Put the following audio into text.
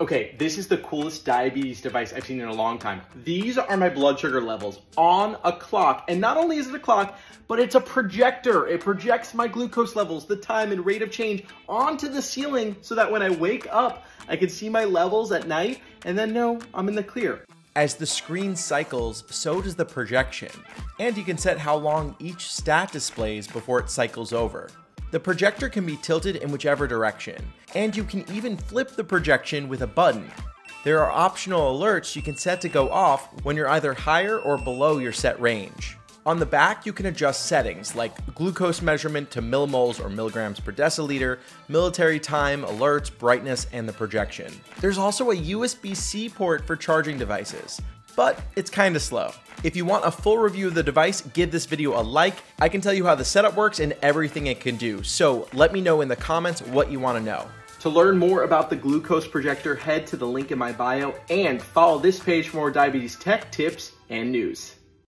Okay, this is the coolest diabetes device I've seen in a long time. These are my blood sugar levels on a clock. And not only is it a clock, but it's a projector. It projects my glucose levels, the time and rate of change onto the ceiling so that when I wake up, I can see my levels at night and then know I'm in the clear. As the screen cycles, so does the projection, and you can set how long each stat displays before it cycles over. The projector can be tilted in whichever direction, and you can even flip the projection with a button. There are optional alerts you can set to go off when you're either higher or below your set range. On the back, you can adjust settings like glucose measurement to millimoles or milligrams per deciliter, military time, alerts, brightness, and the projection. There's also a USB-C port for charging devices, but it's kinda slow. If you want a full review of the device, give this video a like. I can tell you how the setup works and everything it can do, so let me know in the comments what you wanna know. To learn more about the glucose projector, head to the link in my bio and follow this page for more diabetes tech tips and news.